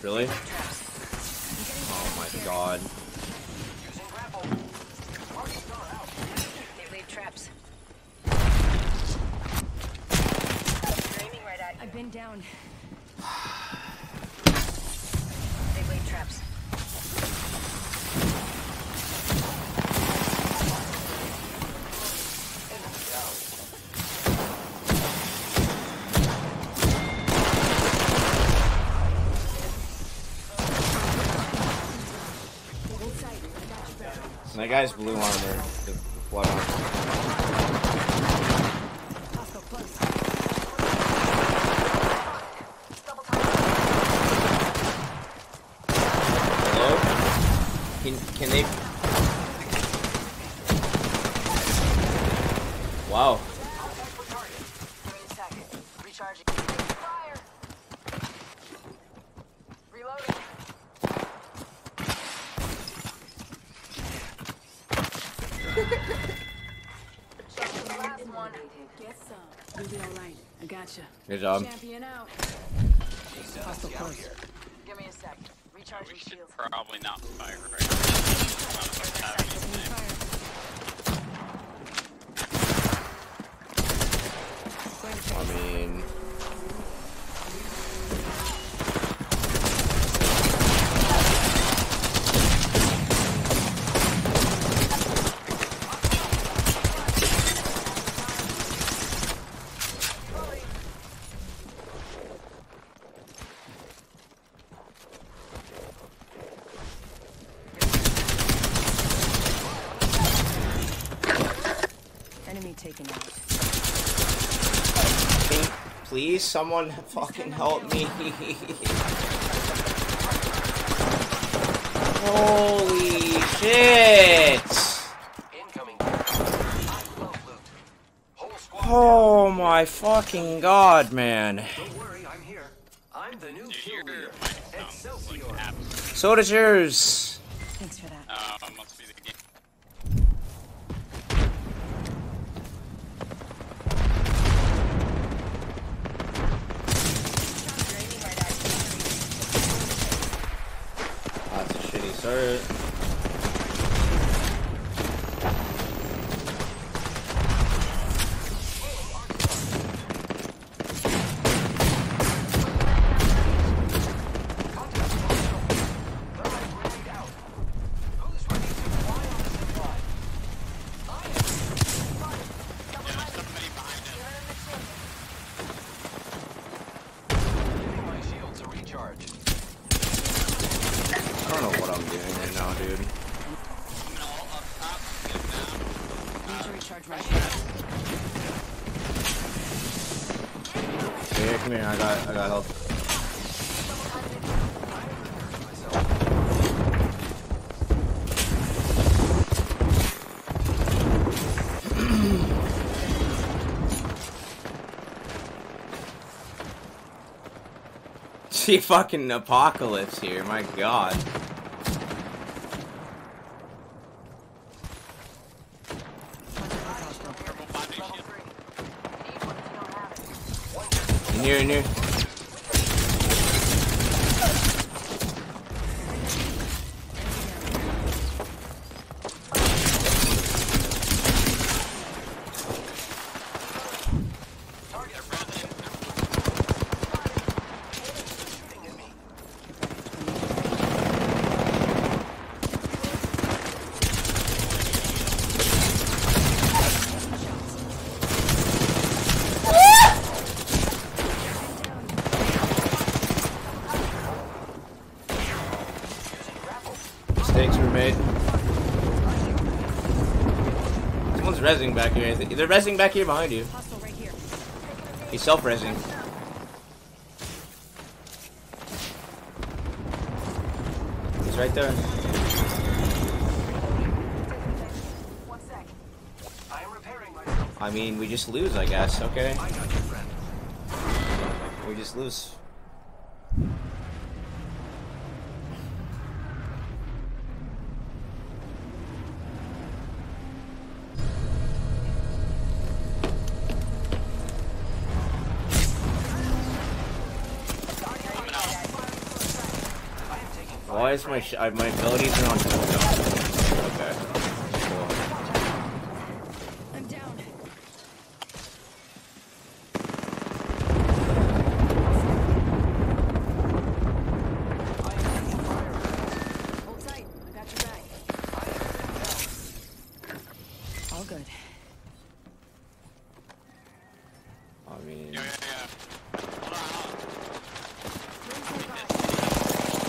Really? Oh my god. They laid traps. Aiming right at you. I've been down. That guy's blue armor. The blood armor. Hello? Can, can they... Wow. I gotcha. Good job. Champion out. Hostile close. Give me a sec. Probably not fire right now. Not about that. Opening fire. Going to I take mean... enemy taken out. Can, please, someone fucking help me. Holy shit! Oh my fucking god, man. Don't worry, I'm here. I'm the new Dude, kill your leader. mic sounds like Excelsior. So does yours. That's a shitty start. Yeah, there's somebody behind us. My shields are recharged. I don't know what I'm doing right now, dude. I'm gonna ult up top, get down. Need to recharge my shield. Here, come here. I got, I got help. See fucking apocalypse here, my god. In here, Mistakes were made. Someone's resing back here. They're resing back here behind you. Hostile right here. He's self-resing. He's right there. I am repairing myself. I mean, we just lose, I guess. Okay. I got your friend. We just lose. Why is my uh, my abilities are on cooldown? Okay. Cool. I'm down. Hold tight. I got your back. All good. I mean, Yeah, yeah, yeah. Hold on, hold on.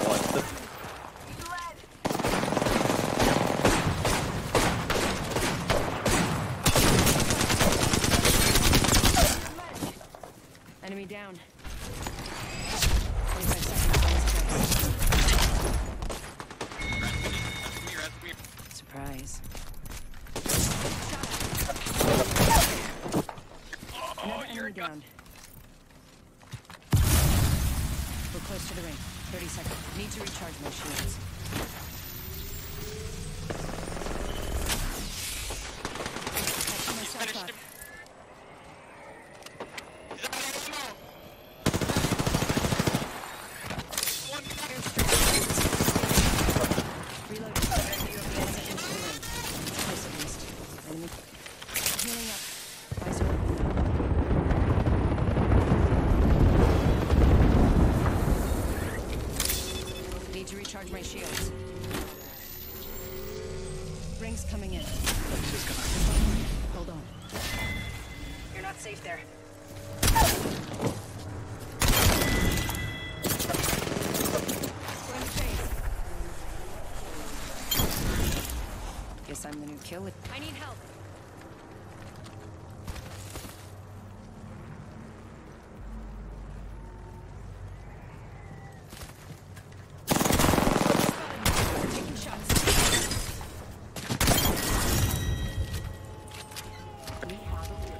what the? Be led. Enemy down. 25 seconds. last Rest me, rest me. check. Surprise. Oh, you're enemy down. We're close to the ring. 30 seconds. Need to recharge my shields. Not safe there. Going to chase. Guess I'm the new kill. I need help.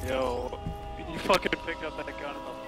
Yo, you fucking pick up that gun